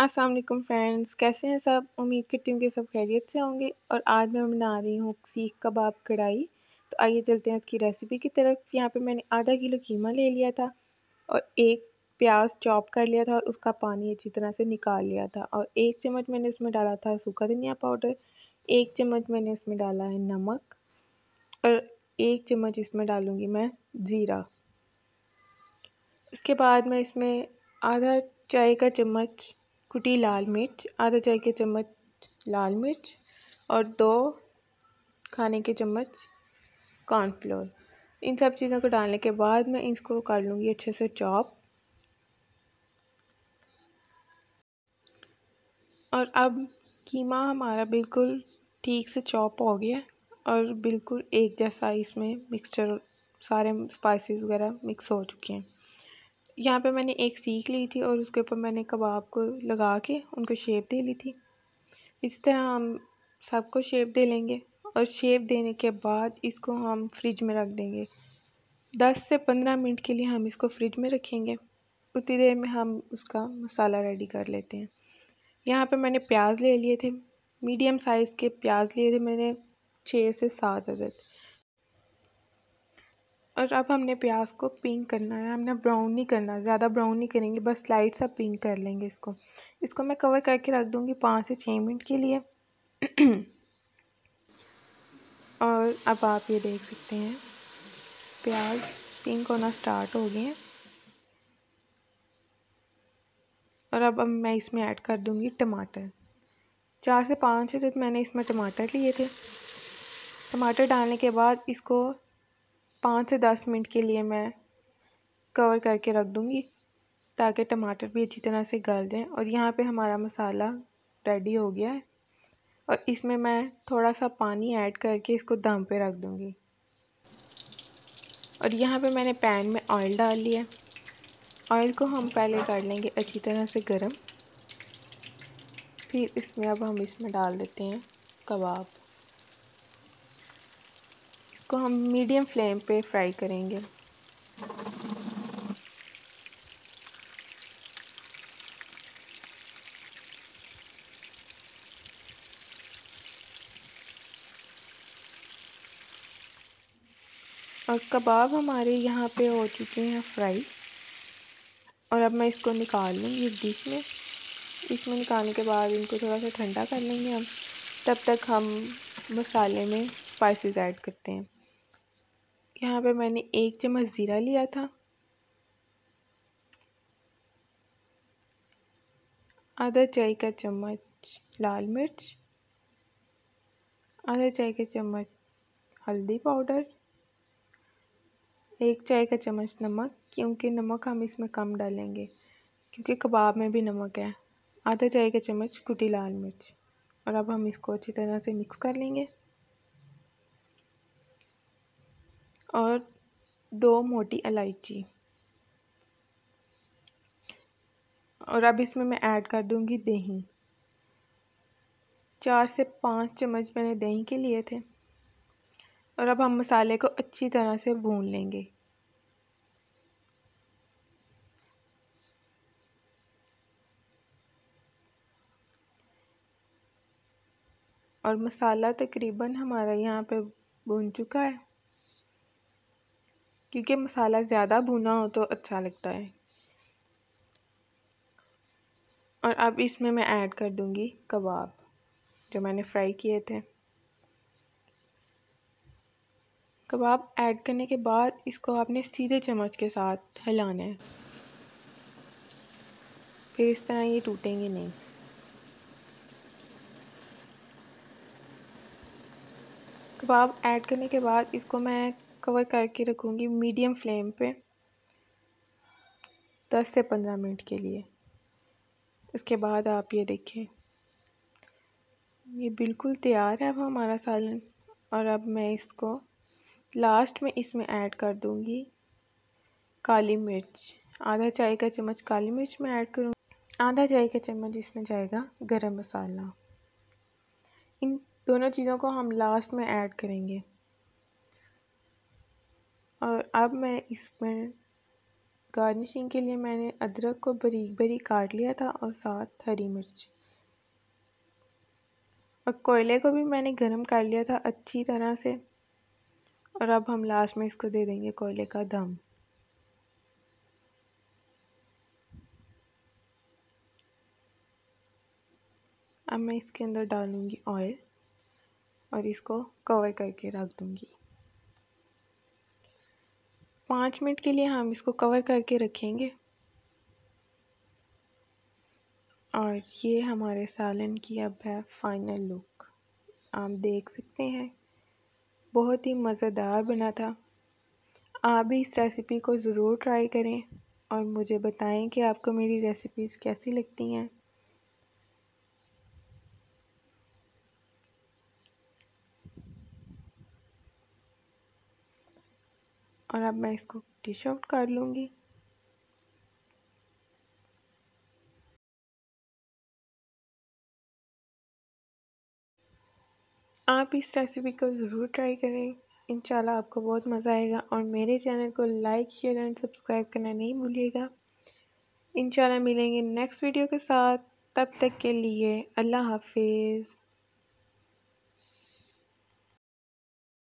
वालेकुम फ्रेंड्स, कैसे हैं सब? उम्मीद करती हूँ कि सब खैरियत से होंगे। और आज मैं बना रही हूँ सीख कबाब कढ़ाई। तो आइए चलते हैं उसकी रेसिपी की तरफ़। यहाँ पे मैंने आधा किलो कीमा ले लिया था और एक प्याज चॉप कर लिया था और उसका पानी अच्छी तरह से निकाल लिया था। और एक चम्मच मैंने उसमें डाला था सूखा धनिया पाउडर, एक चम्मच मैंने उसमें डाला है नमक और एक चम्मच इसमें डालूँगी मैं ज़ीरा। इसके बाद मैं इसमें आधा चाय का चम्मच कुटी लाल मिर्च, आधा चाय के चम्मच लाल मिर्च और दो खाने के चम्मच कॉर्नफ्लोर। इन सब चीज़ों को डालने के बाद मैं इसको कर लूँगी अच्छे से चॉप। और अब कीमा हमारा बिल्कुल ठीक से चॉप हो गया और बिल्कुल एक जैसा इसमें मिक्सचर सारे स्पाइसेस वगैरह मिक्स हो चुके हैं। यहाँ पे मैंने एक सीख ली थी और उसके ऊपर मैंने कबाब को लगा के उनको शेप दे ली थी। इसी तरह हम सबको शेप दे लेंगे और शेप देने के बाद इसको हम फ्रिज में रख देंगे। दस से पंद्रह मिनट के लिए हम इसको फ्रिज में रखेंगे। उतनी देर में हम उसका मसाला रेडी कर लेते हैं। यहाँ पे मैंने प्याज ले लिए थे। मीडियम साइज़ के प्याज लिए थे मैंने छः से सात अदद। और अब हमने प्याज को पिंक करना है, हमने ब्राउन नहीं करना ज़्यादा ब्राउन नहीं करेंगे, बस लाइट सा पिंक कर लेंगे इसको। इसको मैं कवर करके रख दूँगी पाँच से छः मिनट के लिए। और अब आप ये देख सकते हैं, प्याज पिंक होना स्टार्ट हो गए हैं। और अब अब मैं इसमें ऐड कर दूँगी टमाटर। चार से पाँच तक मैंने इसमें टमाटर लिए थे। टमाटर डालने के बाद इसको पाँच से दस मिनट के लिए मैं कवर करके रख दूँगी, ताकि टमाटर भी अच्छी तरह से गल जाएँ। और यहाँ पे हमारा मसाला रेडी हो गया है। और इसमें मैं थोड़ा सा पानी ऐड करके इसको दम पे रख दूँगी। और यहाँ पे मैंने पैन में ऑयल डाल लिया। ऑयल को हम पहले कर लेंगे अच्छी तरह से गर्म। फिर इसमें अब हम इसमें डाल देते हैं कबाब। इसको हम मीडियम फ्लेम पे फ्राई करेंगे। और कबाब हमारे यहाँ पे हो चुके हैं फ्राई। और अब मैं इसको निकाल लूँगी इस डिश में। इसमें निकालने के बाद इनको थोड़ा सा ठंडा कर लेंगे हम। तब तक हम मसाले में स्पाइसेस ऐड करते हैं। यहाँ पे मैंने एक चम्मच ज़ीरा लिया था। आधा चाय का चम्मच लाल मिर्च, आधा चाय का चम्मच हल्दी पाउडर, एक चाय का चम्मच नमक, क्योंकि नमक हम इसमें कम डालेंगे, क्योंकि कबाब में भी नमक है। आधा चाय का चम्मच कुटी लाल मिर्च, और अब हम इसको अच्छी तरह से मिक्स कर लेंगे। और दो मोटी इलायची। और अब इसमें मैं ऐड कर दूँगी दही। चार से पाँच चम्मच मैंने दही के लिए थे। और अब हम मसाले को अच्छी तरह से भून लेंगे। और मसाला तकरीबन हमारा यहाँ पे भून चुका है। क्योंकि मसाला ज़्यादा भुना हो तो अच्छा लगता है। और अब इसमें मैं ऐड कर दूँगी कबाब, जो मैंने फ्राई किए थे। कबाब ऐड करने के बाद इसको आपने सीधे चम्मच के साथ हिलाना है। फिर इस तरह ये टूटेंगे नहीं। कबाब ऐड करने के बाद इसको मैं कवर करके रखूँगी मीडियम फ्लेम पे दस से पंद्रह मिनट के लिए। इसके बाद आप ये देखें ये बिल्कुल तैयार है अब हमारा सालन। और अब मैं इसको लास्ट में इसमें ऐड कर दूँगी काली मिर्च। आधा चाय का चम्मच काली मिर्च में ऐड करूँ। आधा चाय का चम्मच इसमें जाएगा गरम मसाला। इन दोनों चीज़ों को हम लास्ट में ऐड करेंगे। और अब मैं इसमें गार्निशिंग के लिए मैंने अदरक को बारीक बारीक काट लिया था और साथ हरी मिर्च। और कोयले को भी मैंने गरम कर लिया था अच्छी तरह से। और अब हम लास्ट में इसको दे देंगे कोयले का दम। अब मैं इसके अंदर डालूँगी ऑयल और इसको कवर करके रख दूँगी। पाँच मिनट के लिए हम इसको कवर करके रखेंगे। और ये हमारे सालन की अब है फाइनल लुक आप देख सकते हैं, बहुत ही मज़ेदार बना था। आप भी इस रेसिपी को ज़रूर ट्राई करें और मुझे बताएँ कि आपको मेरी रेसिपीज़ कैसी लगती हैं। और अब मैं इसको डिश आउट कर लूँगी। आप इस रेसिपी को ज़रूर ट्राई करें। इंशाल्लाह आपको बहुत मज़ा आएगा और मेरे चैनल को लाइक शेयर एंड सब्सक्राइब करना नहीं भूलिएगा। इंशाल्लाह मिलेंगे नेक्स्ट वीडियो के साथ। तब तक के लिए अल्लाह हाफिज़।